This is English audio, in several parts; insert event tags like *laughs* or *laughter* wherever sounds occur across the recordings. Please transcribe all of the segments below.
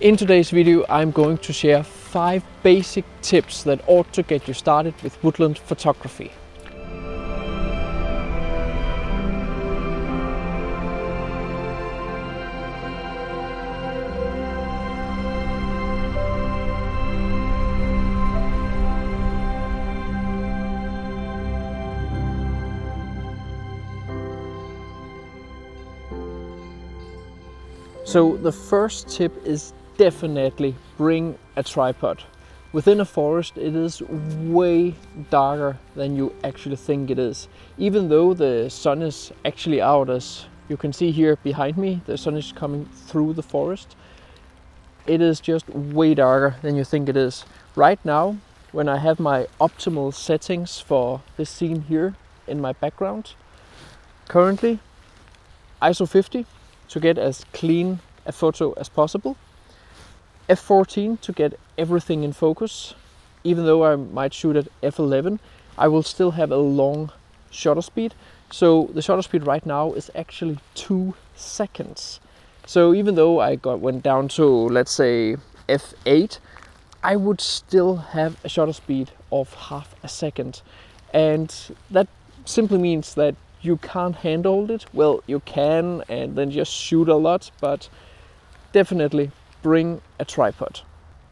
In today's video I'm going to share 5 basic tips that ought to get you started with woodland photography. So the first tip is definitely bring a tripod. Within a forest it is way darker than you actually think it is. Even though the sun is actually out as you can see here behind me, the sun is coming through the forest. It is just way darker than you think it is. Right now, when I have my optimal settings for this scene here in my background, currently ISO 50 to get as clean a photo as possible f14 to get everything in focus. Even though I might shoot at f11, I will still have a long shutter speed. So the shutter speed right now is actually two seconds. So even though I got went down to let's say f8, I would still have a shutter speed of half a second. And that simply means that you can't handle it. Well, you can and then just shoot a lot, but definitely bring a tripod.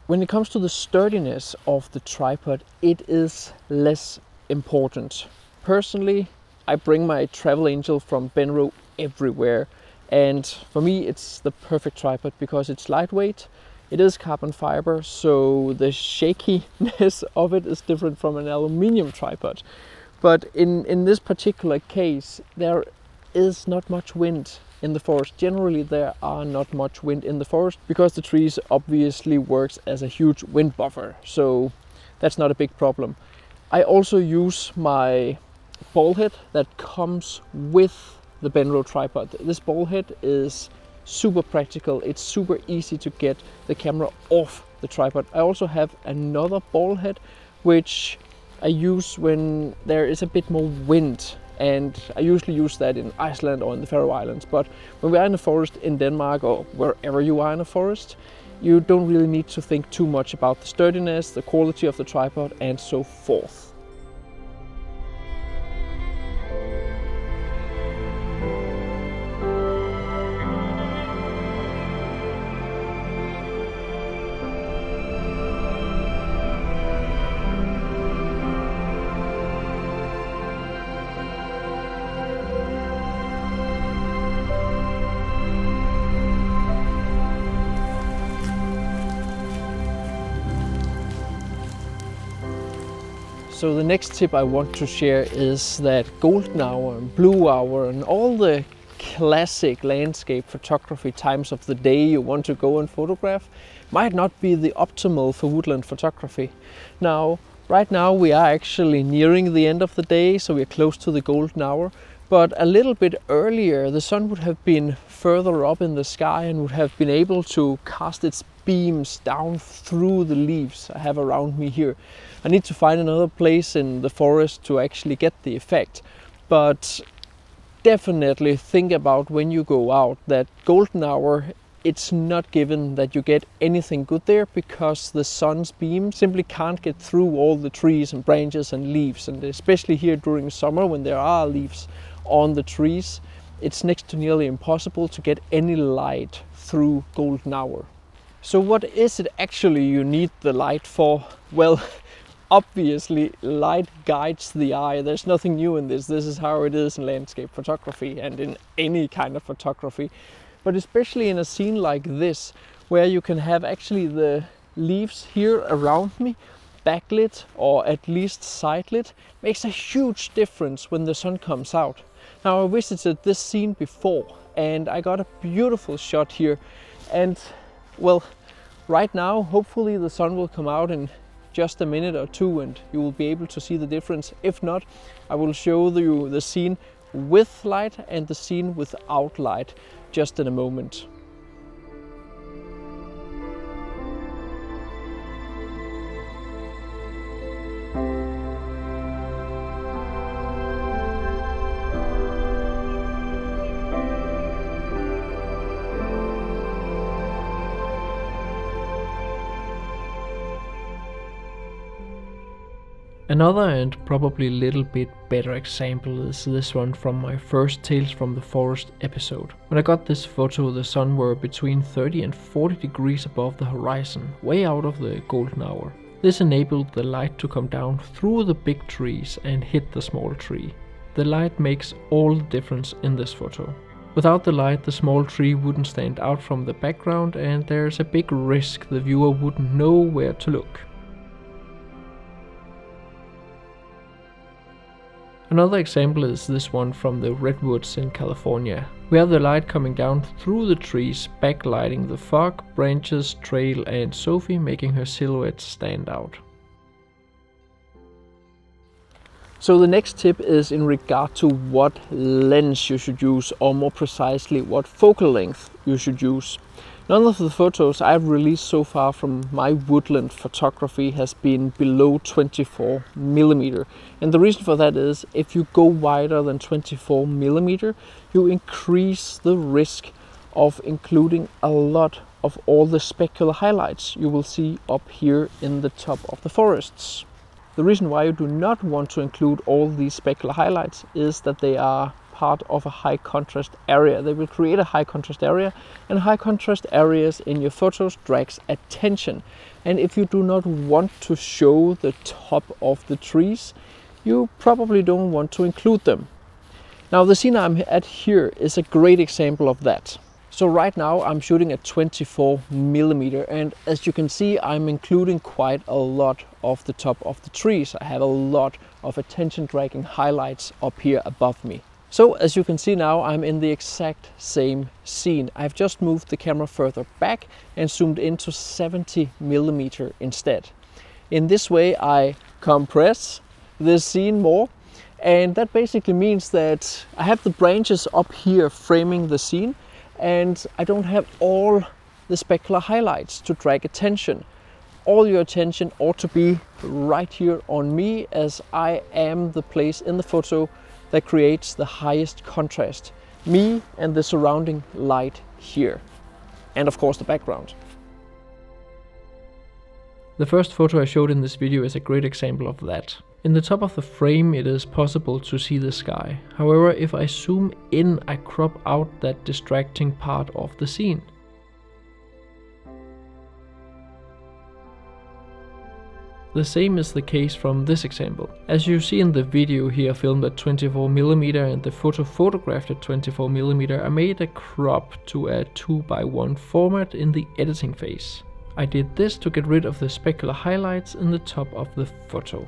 When it comes to the sturdiness of the tripod, it is less important. Personally, I bring my Travel Angel from Benro everywhere. And for me, it's the perfect tripod because it's lightweight. It is carbon fiber, so the shakiness *laughs* of it is different from an aluminium tripod. But in, in this particular case, there is not much wind in the forest. Generally there are not much wind in the forest because the trees obviously works as a huge wind buffer. So that's not a big problem. I also use my ball head that comes with the Benro tripod. This ball head is super practical. It's super easy to get the camera off the tripod. I also have another ball head which I use when there is a bit more wind and I usually use that in Iceland or in the Faroe Islands. But when we are in the forest in Denmark or wherever you are in a forest, you don't really need to think too much about the sturdiness, the quality of the tripod and so forth. So the next tip I want to share is that golden hour and blue hour and all the classic landscape photography times of the day you want to go and photograph might not be the optimal for woodland photography. Now, right now we are actually nearing the end of the day, so we're close to the golden hour. But a little bit earlier, the sun would have been further up in the sky and would have been able to cast its beams down through the leaves I have around me here. I need to find another place in the forest to actually get the effect. But definitely think about when you go out that golden hour it's not given that you get anything good there because the sun's beam simply can't get through all the trees and branches and leaves and especially here during summer when there are leaves on the trees it's next to nearly impossible to get any light through golden hour. So what is it actually you need the light for? Well obviously light guides the eye. There's nothing new in this. This is how it is in landscape photography and in any kind of photography. But especially in a scene like this where you can have actually the leaves here around me backlit or at least sidelit makes a huge difference when the sun comes out. Now I visited this scene before and I got a beautiful shot here. And well right now hopefully the sun will come out in just a minute or two and you will be able to see the difference. If not, I will show you the scene with light and the scene without light just in a moment. Another and probably a little bit better example is this one from my first Tales from the Forest episode. When I got this photo the sun were between 30 and 40 degrees above the horizon, way out of the golden hour. This enabled the light to come down through the big trees and hit the small tree. The light makes all the difference in this photo. Without the light the small tree wouldn't stand out from the background and there's a big risk the viewer wouldn't know where to look. Another example is this one from the redwoods in California. We have the light coming down through the trees, backlighting the fog, branches, trail and Sophie making her silhouette stand out. So the next tip is in regard to what lens you should use or more precisely what focal length you should use. None of the photos I've released so far from my woodland photography has been below 24 millimeter. And the reason for that is if you go wider than 24 millimeter, you increase the risk of including a lot of all the specular highlights you will see up here in the top of the forests. The reason why you do not want to include all these specular highlights is that they are part of a high contrast area. They will create a high contrast area and high contrast areas in your photos drags attention. And if you do not want to show the top of the trees, you probably don't want to include them. Now the scene I'm at here is a great example of that. So right now I'm shooting at 24 millimeter and as you can see I'm including quite a lot of the top of the trees. I have a lot of attention dragging highlights up here above me. So as you can see now, I'm in the exact same scene. I've just moved the camera further back and zoomed into 70 millimeter instead. In this way, I compress the scene more. And that basically means that I have the branches up here framing the scene and I don't have all the specular highlights to drag attention. All your attention ought to be right here on me as I am the place in the photo that creates the highest contrast. Me and the surrounding light here. And of course the background. The first photo I showed in this video is a great example of that. In the top of the frame it is possible to see the sky. However, if I zoom in I crop out that distracting part of the scene. The same is the case from this example. As you see in the video here filmed at 24mm and the photo photographed at 24mm, I made a crop to a 2x1 format in the editing phase. I did this to get rid of the specular highlights in the top of the photo.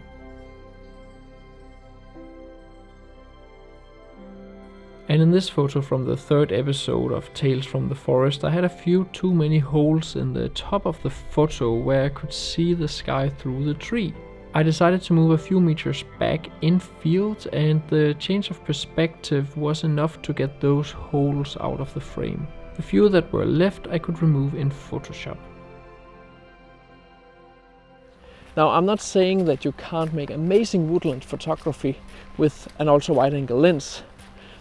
And in this photo from the third episode of Tales from the Forest, I had a few too many holes in the top of the photo where I could see the sky through the tree. I decided to move a few meters back in field and the change of perspective was enough to get those holes out of the frame. The few that were left I could remove in Photoshop. Now I'm not saying that you can't make amazing woodland photography with an ultra wide angle lens.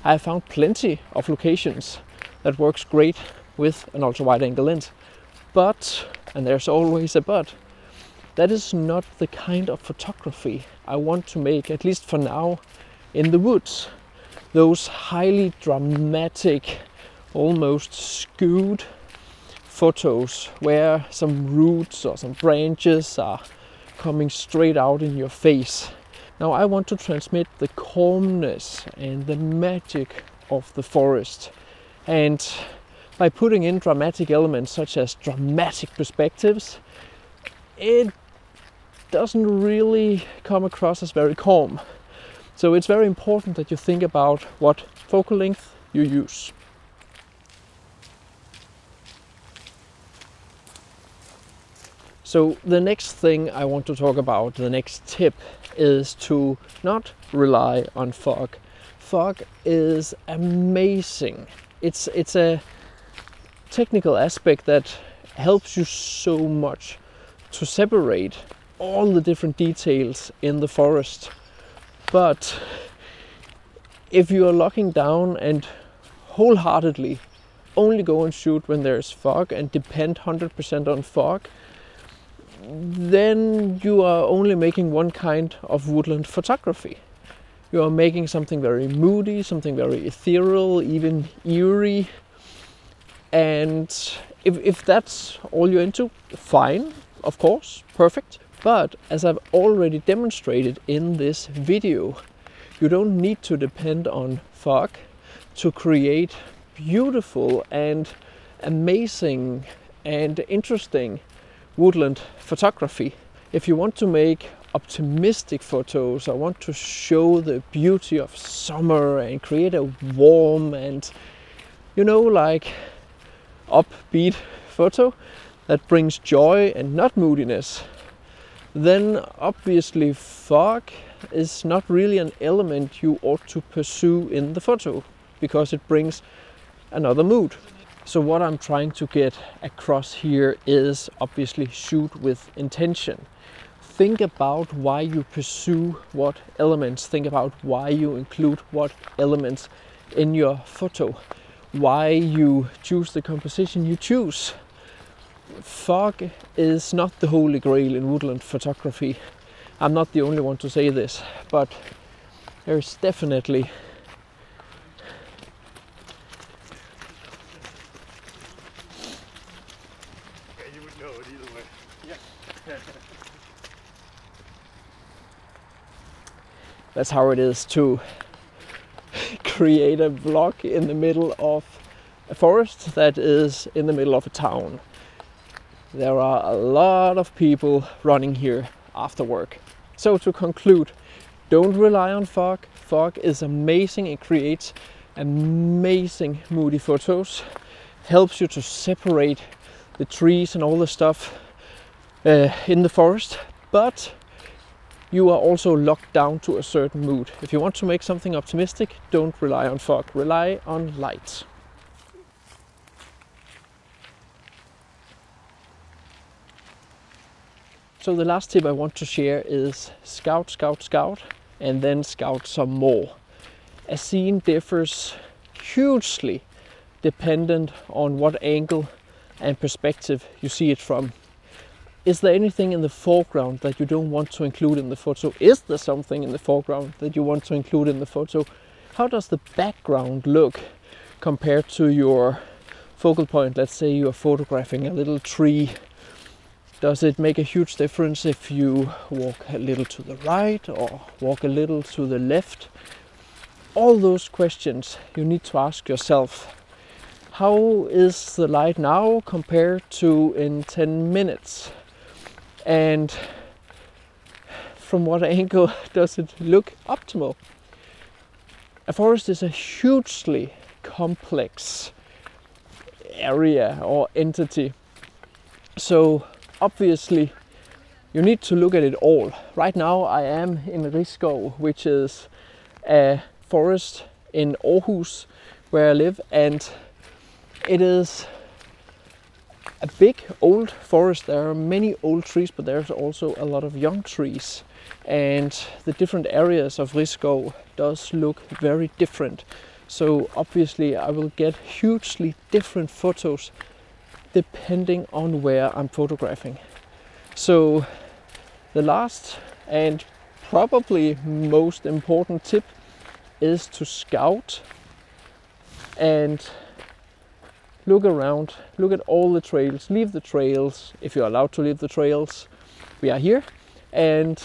I have found plenty of locations that works great with an ultra wide angle lens. But, and there's always a but, that is not the kind of photography I want to make, at least for now, in the woods. Those highly dramatic, almost skewed photos where some roots or some branches are coming straight out in your face now I want to transmit the calmness and the magic of the forest. And by putting in dramatic elements such as dramatic perspectives, it doesn't really come across as very calm. So it's very important that you think about what focal length you use. So the next thing I want to talk about, the next tip is to not rely on fog. Fog is amazing. It's it's a technical aspect that helps you so much to separate all the different details in the forest. But if you are locking down and wholeheartedly only go and shoot when there's fog and depend 100% on fog, then you are only making one kind of woodland photography. You are making something very moody, something very ethereal, even eerie. And if, if that's all you're into, fine, of course, perfect. But as I've already demonstrated in this video, you don't need to depend on fog to create beautiful and amazing and interesting woodland photography. If you want to make optimistic photos, I want to show the beauty of summer and create a warm and you know like upbeat photo that brings joy and not moodiness, then obviously fog is not really an element you ought to pursue in the photo because it brings another mood. So what I'm trying to get across here is obviously shoot with intention. Think about why you pursue what elements, think about why you include what elements in your photo, why you choose the composition you choose. Fog is not the holy grail in woodland photography. I'm not the only one to say this, but there's definitely that's how it is to create a vlog in the middle of a forest that is in the middle of a town. There are a lot of people running here after work. So to conclude, don't rely on fog. Fog is amazing. It creates amazing moody photos. Helps you to separate the trees and all the stuff uh, in the forest. But you are also locked down to a certain mood. If you want to make something optimistic, don't rely on fog, rely on light. So the last tip I want to share is scout, scout, scout, and then scout some more. A scene differs hugely dependent on what angle and perspective you see it from. Is there anything in the foreground that you don't want to include in the photo? Is there something in the foreground that you want to include in the photo? How does the background look compared to your focal point? Let's say you are photographing a little tree. Does it make a huge difference if you walk a little to the right or walk a little to the left? All those questions you need to ask yourself. How is the light now compared to in 10 minutes? And from what angle *laughs* does it look optimal? A forest is a hugely complex area or entity. So obviously you need to look at it all. Right now I am in Risskov, which is a forest in Aarhus where I live and it is a big old forest. There are many old trees, but there's also a lot of young trees. And the different areas of Risskov does look very different. So obviously I will get hugely different photos depending on where I'm photographing. So the last and probably most important tip is to scout and look around, look at all the trails, leave the trails if you're allowed to leave the trails. We are here and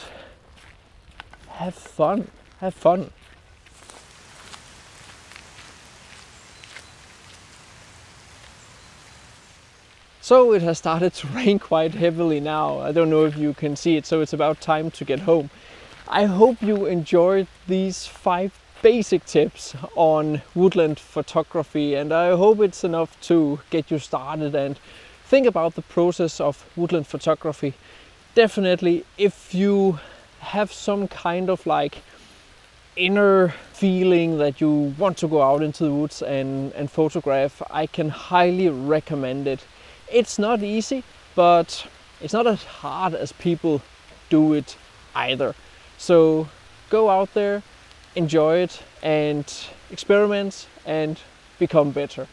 have fun, have fun. So it has started to *laughs* rain quite heavily now. I don't know if you can see it, so it's about time to get home. I hope you enjoyed these five basic tips on woodland photography and I hope it's enough to get you started and think about the process of woodland photography. Definitely if you have some kind of like inner feeling that you want to go out into the woods and, and photograph, I can highly recommend it. It's not easy, but it's not as hard as people do it either. So go out there, enjoy it and experiment and become better.